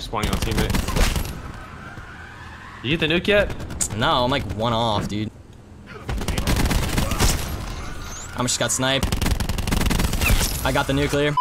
Spawning on teammate. You get the nuke yet? No, I'm like one off, dude. I just got sniped. I got the nuclear.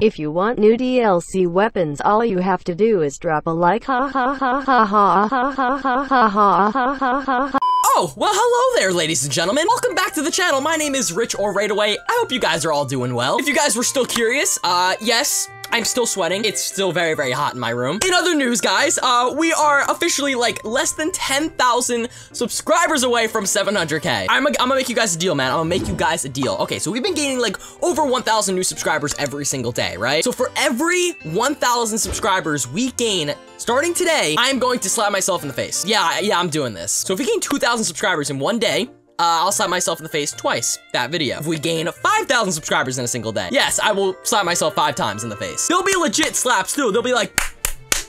If you want new DLC weapons, all you have to do is drop a like. Ha ha ha ha ha ha ha ha ha ha ha ha ha. Oh, well, hello there, ladies and gentlemen. Welcome back to the channel. My name is Rich or RaidAway. I hope you guys are all doing well. If you guys were still curious, uh, yes, I'm still sweating. It's still very, very hot in my room. In other news, guys, uh, we are officially like less than 10,000 subscribers away from 700k. I'm, I'm gonna make you guys a deal, man. I'm gonna make you guys a deal. Okay, so we've been gaining like over 1,000 new subscribers every single day, right? So for every 1,000 subscribers we gain starting today, I'm going to slap myself in the face. Yeah, yeah, I'm doing this. So if we gain 2,000 subscribers in one day, uh, I'll slap myself in the face twice that video. If we gain 5,000 subscribers in a single day, yes, I will slap myself five times in the face. They'll be legit slaps too. They'll be like,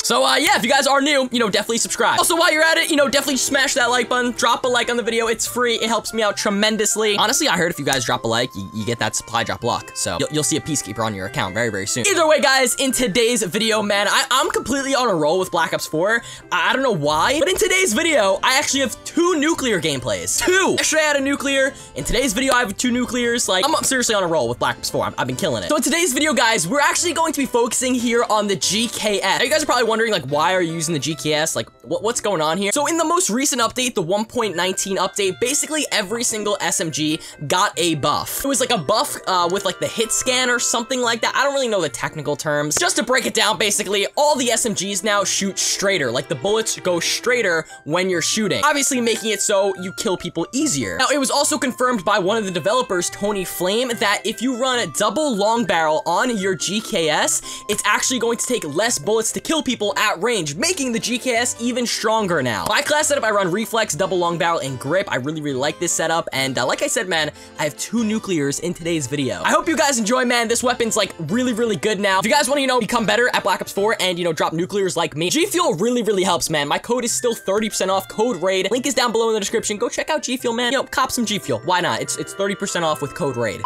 so, uh, yeah, if you guys are new, you know, definitely subscribe. Also, while you're at it, you know, definitely smash that like button, drop a like on the video. It's free. It helps me out tremendously. Honestly, I heard if you guys drop a like, you, you get that supply drop luck. So, you'll, you'll, see a Peacekeeper on your account very, very soon. Either way, guys, in today's video, man, I, am completely on a roll with Black Ops 4. I, I, don't know why, but in today's video, I actually have two nuclear gameplays. Two! Yesterday, I had a nuclear. In today's video, I have two nuclears. Like, I'm seriously on a roll with Black Ops 4. i have been killing it. So, in today's video, guys, we're actually going to be focusing here on the GKS. Now, you guys are probably wondering, like, why are you using the GKS, like what, what's going on here? So in the most recent update, the 1.19 update, basically every single SMG got a buff. It was like a buff uh, with like the hit scan or something like that. I don't really know the technical terms. Just to break it down, basically, all the SMGs now shoot straighter. Like the bullets go straighter when you're shooting. Obviously making it so you kill people easier. Now, it was also confirmed by one of the developers, Tony Flame, that if you run a double long barrel on your GKS, it's actually going to take less bullets to kill people at range, making the GKS even stronger now. My class setup, I run Reflex, Double Long Barrel, and Grip. I really, really like this setup, and uh, like I said, man, I have two nuclears in today's video. I hope you guys enjoy, man. This weapon's, like, really, really good now. If you guys want to, you know, become better at Black Ops 4 and, you know, drop nuclears like me, G Fuel really, really helps, man. My code is still 30% off, code RAID. Link is down below in the description. Go check out G Fuel, man. You know, cop some G Fuel. Why not? It's, it's 30% off with code RAID.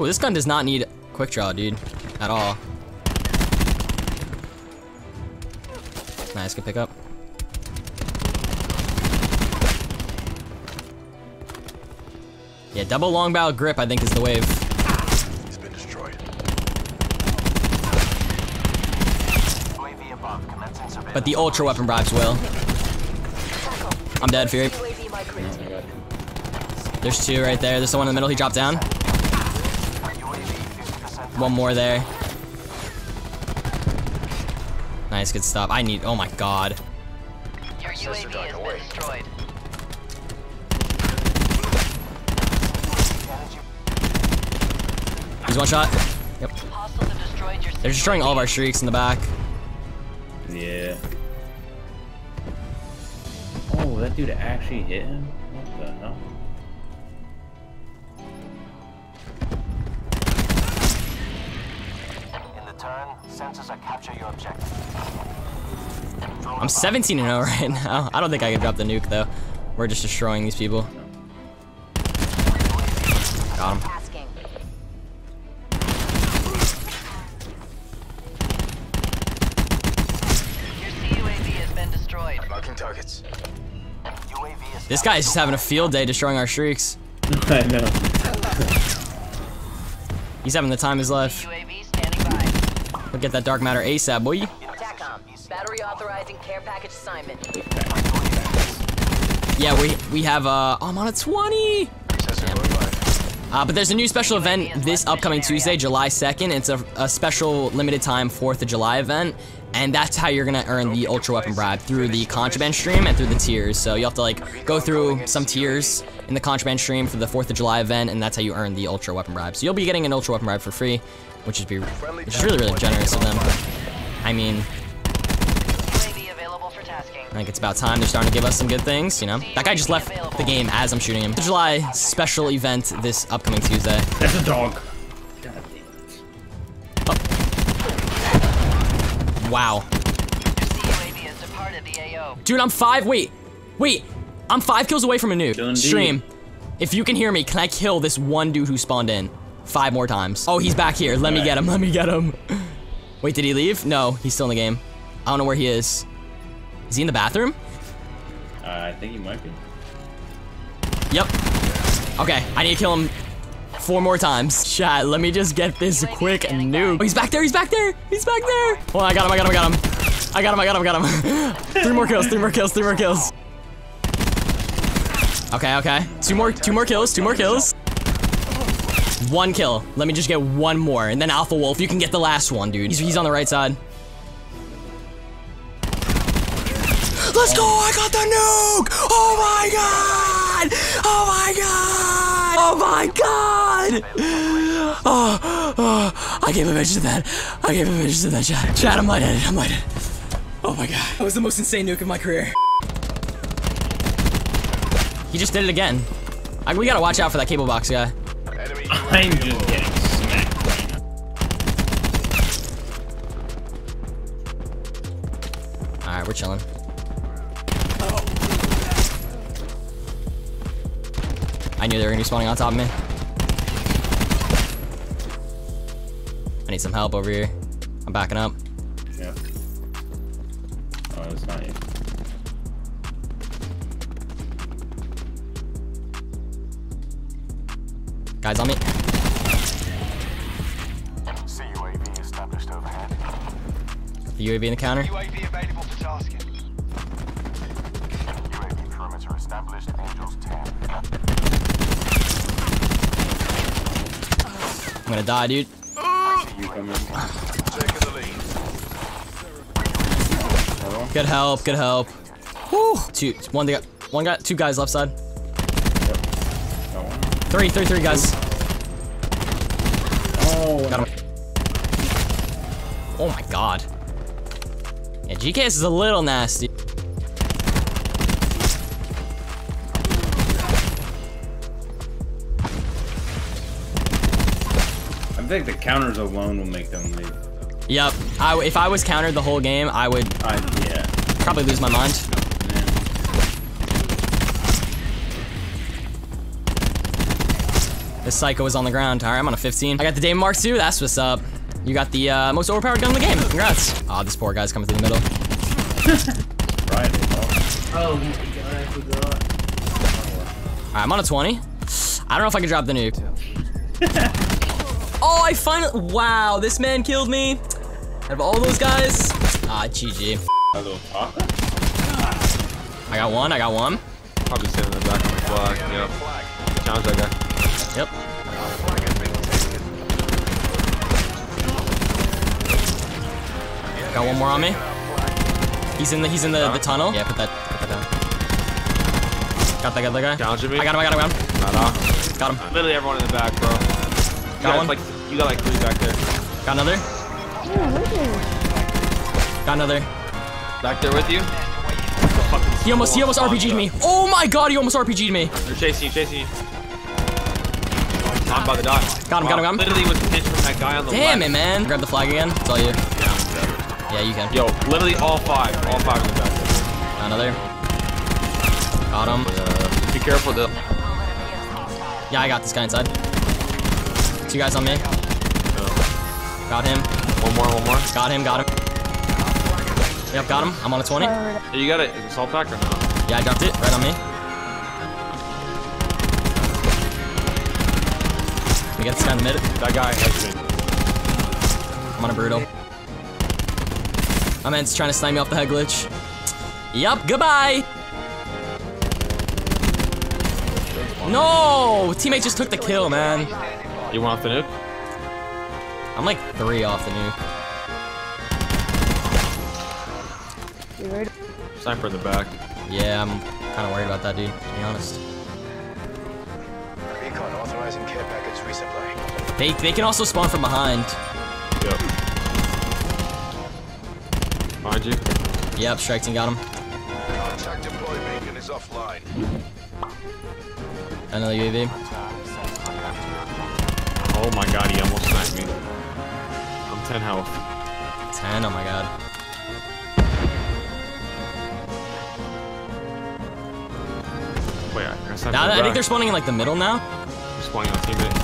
Oh, this gun does not need quick draw, dude. At all. Nice, good pickup. Yeah, double long barrel grip, I think, is the wave. He's been destroyed. But the ultra weapon bribes will. I'm dead, Fury. There's two right there. There's the one in the middle. He dropped down. One more there. Nice, good stop. I need, oh my god. Your UAV has been destroyed. He's one shot. Yep. They're destroying all of our streaks in the back. Yeah. Oh, that dude actually hit him? I'm 17 0 right now. I don't think I can drop the nuke though. We're just destroying these people. Got him. This guy is just having a field day destroying our streaks. I know. He's having the time of his life. We'll get that dark matter ASAP, boy. Authorizing care package assignment. Yeah, we we have uh oh, I'm on a 20. Uh, but there's a new special event this upcoming Tuesday, July 2nd. It's a, a special limited time 4th of July event. And that's how you're gonna earn the Ultra Weapon Bribe, through the Contraband stream and through the tiers. So you have to like go through some tiers in the Contraband stream for the 4th of July event, and that's how you earn the Ultra Weapon Bribe. So you'll be getting an Ultra Weapon Bribe for free which is be which is really really generous of them. I mean, I think it's about time they're starting to give us some good things, you know? That guy just left the game as I'm shooting him. The July special event this upcoming Tuesday. That's a dog. Oh. Wow. Dude, I'm five, wait, wait. I'm five kills away from a nuke. Stream, if you can hear me, can I kill this one dude who spawned in? Five more times. Oh, he's back here. Let All me right. get him, let me get him. Wait, did he leave? No, he's still in the game. I don't know where he is. Is he in the bathroom? Uh, I think he might be. Yep. Okay, I need to kill him four more times. Chat, let me just get this quick nuke. Oh, he's back there, he's back there, he's back there. Oh, I got him, I got him, I got him. I got him, I got him, I got him. three more kills, three more kills, three more kills. Okay, okay. Two more, two more kills, two more kills. One kill. Let me just get one more, and then Alpha Wolf, you can get the last one, dude. He's, he's on the right side. Let's go! I got the nuke! Oh my god! Oh my god! Oh my god! Oh, oh, I gave a bitch to that. I gave a bitch to that chat. Chat, I'm lightheaded. I'm lightheaded. Oh my god. That was the most insane nuke of my career. He just did it again. I, we gotta watch out for that cable box guy. I'm just getting smacked. Alright, we're chilling. Knew they were gonna be spawning on top of me. I need some help over here. I'm backing up. Yeah. Oh, it's not you. Guys on me. CUAV established overhead. The UAV in the counter. UAV available for tasking. UAV perimeter established. Angels 10. I'm gonna die, dude. Good help, good help. Woo! Two, one guy, one guy, two guys left side. Three, three, three guys. Oh. Oh my god. Yeah, GKS is a little nasty. Think the counters alone will make them leave. Yep. I, if I was countered the whole game, I would I, yeah. probably lose my mind. Man. This psycho is on the ground. All right, I'm on a 15. I got the Dame Mark II. That's what's up. You got the uh, most overpowered gun in the game. Congrats. Oh, this poor guy's coming through the middle. Right. Oh my god, I forgot. All right, I'm on a 20. I don't know if I can drop the nuke. oh, I finally. Wow, this man killed me. Out of all those guys. Ah, GG. I got one. I got one. Probably sitting in the back of the flag. Yep. Challenge that guy. Yep. Flag has been taken. Got one more on me. He's in the he's in the, the tunnel. Yeah, put that put that down. Got that other guy. Challenging me. I got him. I got him. I got him. Got him. Literally everyone in the back, bro. Got got one. Like, you got like three back there. Got another. Got another. Back there with you. He almost he almost RPG'd me. Oh my god, he almost RPG'd me. They're chasing you, chasing you. I'm about to die. Got him, got him, got him. Literally was pinched from that guy on the Damn it, man. Grab the flag again. It's all you. Yeah, you can. Yo, literally all five. All five in the back there. Another. Got him. Uh, be careful though. Yeah, I got this guy inside. Two guys on me. Got him. One more, one more. Got him. Got him. Yep, got him. I'm on a 20. Hey, you got it. Is it salt pack or not? Yeah, I dropped it right on me. We get this guy in the mid. That guy has me. I'm on a brutal. My man's trying to snipe me off the head glitch. Yup, goodbye! No! Teammate just took the kill, man. You want off the nuke? I'm like three off the nuke. Sniper in the back. Yeah, I'm kind of worried about that, dude, to be honest. Recon authorizing care package resupply. They, they can also spawn from behind. Yep. Behind you. Yep, strike team got him. Contact deploy beacon is offline. Another UAV my god, he almost sniped me. I'm 10 health. 10? Oh my god. Wait, I think, I think they're spawning in like the middle now. They're spawning on teammate.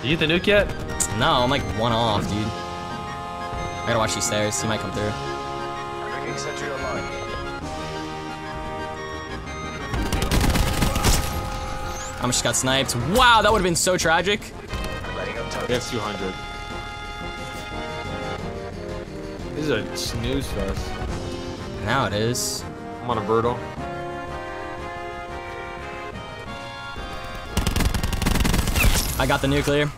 Did you get the nuke yet? No, I'm like one off, dude. I gotta watch these stairs. He might come through. Just got sniped. Wow, that would have been so tragic. Lighting up We targets. have 200. This is a snooze fest. Now it is. I'm on a Bertle. I got the nuclear.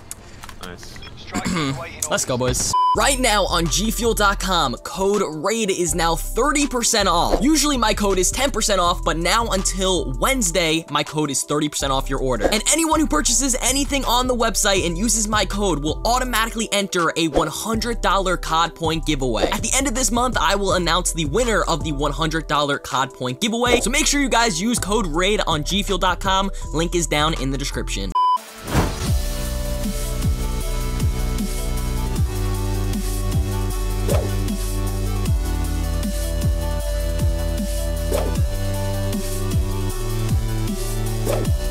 Nice. Strike waiting on Let's go, boys. Right now on gfuel.com, code RAID is now 30% off. Usually my code is 10% off, but now until Wednesday, my code is 30% off your order. And anyone who purchases anything on the website and uses my code will automatically enter a $100 COD point giveaway. At the end of this month, I will announce the winner of the $100 COD point giveaway. So make sure you guys use code RAID on gfuel.com. Link is down in the description. Bye.